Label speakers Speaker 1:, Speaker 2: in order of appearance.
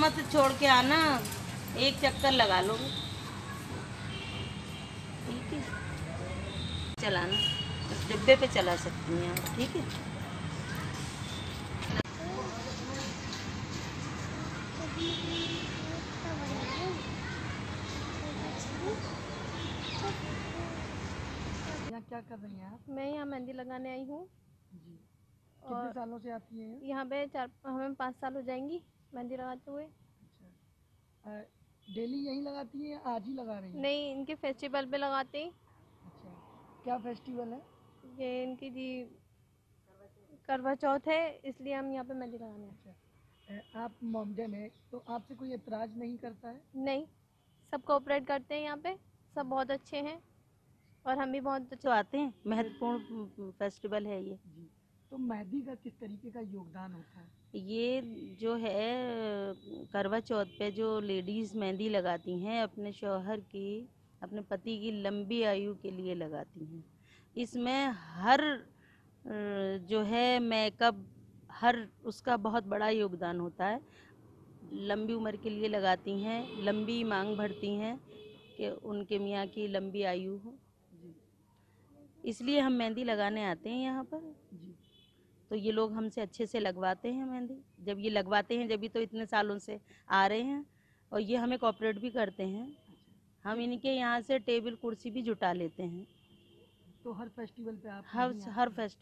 Speaker 1: मत छोड़ के आना एक चक्कर लगा लो ठीक है? चलाना। उस डिब्बे पे चला सकती हैं आप ठीक है?
Speaker 2: क्या कर रही हैं आप?
Speaker 3: मैं यहाँ मेहंदी लगाने आई हूँ।
Speaker 2: जी। कितने
Speaker 3: और
Speaker 2: सालों से आती हैं
Speaker 3: यहाँ पे चार हमें पाँच साल हो जाएँगी मेहंदी लगाते हुए।
Speaker 2: अच्छा। डेली यहीं लगाती हैं आज ही लगा रही हैं?
Speaker 3: नहीं इनके फेस्टिवल पे लगाते हैं।
Speaker 2: अच्छा। क्या फेस्टिवल है?
Speaker 3: ये इनकी जी करवा चौथ है इसलिए हम यहाँ पे मेहंदी लगाने
Speaker 2: अच्छा। आप मोमडन है तो आपसे कोई एतराज़ नहीं करता है?
Speaker 3: नहीं। सब कोऑपरेट करते हैं यहाँ पे सब बहुत अच्छे हैं और हम भी बहुत अच्छे
Speaker 1: तो आते हैं महत्वपूर्ण फेस्टिवल है ये।
Speaker 2: जी। तो मेहंदी का किस तरीके का योगदान होता है?
Speaker 1: ये जो है करवा चौथ पे जो लेडीज़ मेहंदी लगाती हैं अपने शौहर की अपने पति की लंबी आयु के लिए लगाती हैं। इसमें हर जो है मेकअप हर उसका बहुत बड़ा योगदान होता है। लंबी उम्र के लिए लगाती हैं लंबी मांग भरती हैं कि उनके मियाँ की लंबी आयु हो। इसलिए हम मेहंदी लगाने आते हैं यहाँ पर।
Speaker 2: जी।
Speaker 1: तो ये लोग हमसे अच्छे से लगवाते हैं मेहंदी। जब ये लगवाते हैं जब ही तो इतने सालों से आ रहे हैं और ये हमें कॉपरेट भी करते हैं। हम इनके यहाँ से टेबल कुर्सी भी जुटा लेते हैं।
Speaker 2: तो हर फेस्टिवल पे आप
Speaker 1: हर हर फेस्ट